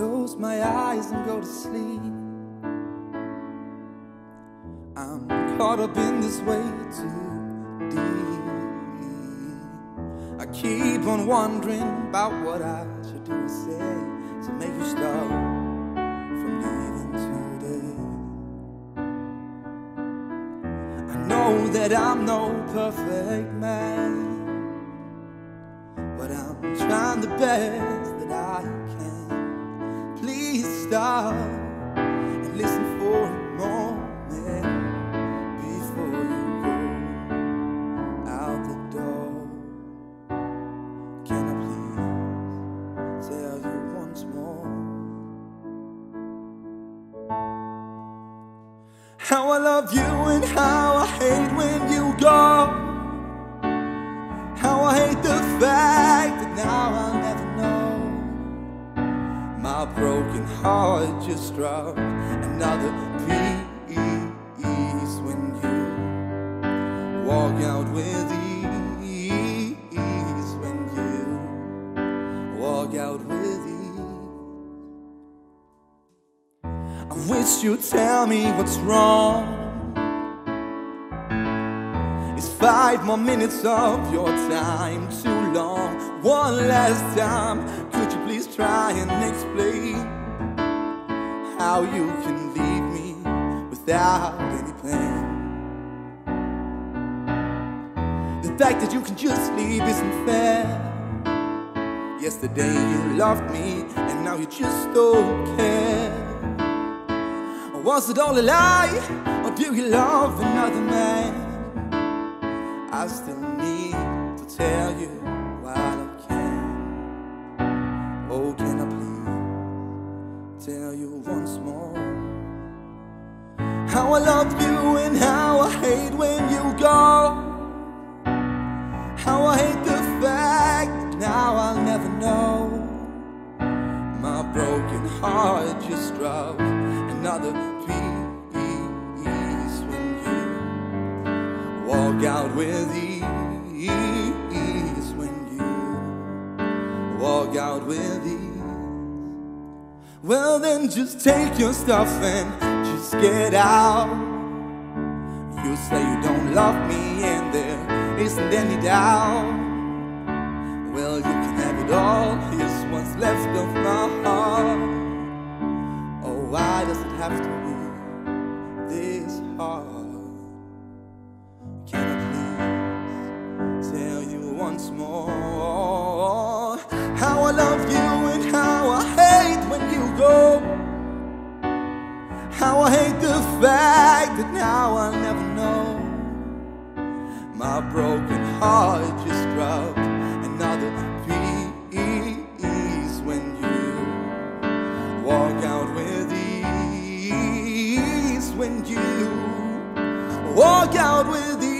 close my eyes and go to sleep. I'm caught up in this way too deep. I keep on wondering about what I should do or say to make you stop from leaving today. I know that I'm no perfect man, but I'm trying the best that I can. Stop and listen for a moment before you go out the door. Can I please tell you once more how I love you and how I hate when you broken heart just dropped another piece when you walk out with ease. When you walk out with ease. I wish you'd tell me what's wrong. Is five more minutes of your time too long? One last time, could you please try and explain how you can leave me without any pain? The fact that you can just leave isn't fair. Yesterday you loved me, and now you just don't care. Was it all a lie, or do you love another man? I still need how I love you and how I hate when you go? How I hate the fact now I'll never know. My broken heart just dropped another piece when you walk out with ease. When you walk out with ease. Well, then just take your stuff and get out. You say you don't love me, and there isn't any doubt. Well, you can have it all. Here's what's left of my heart. Oh, why does it have to be this hard? The fact that now I'll never know. My broken heart just dropped another piece when you walk out with ease. When you walk out with ease.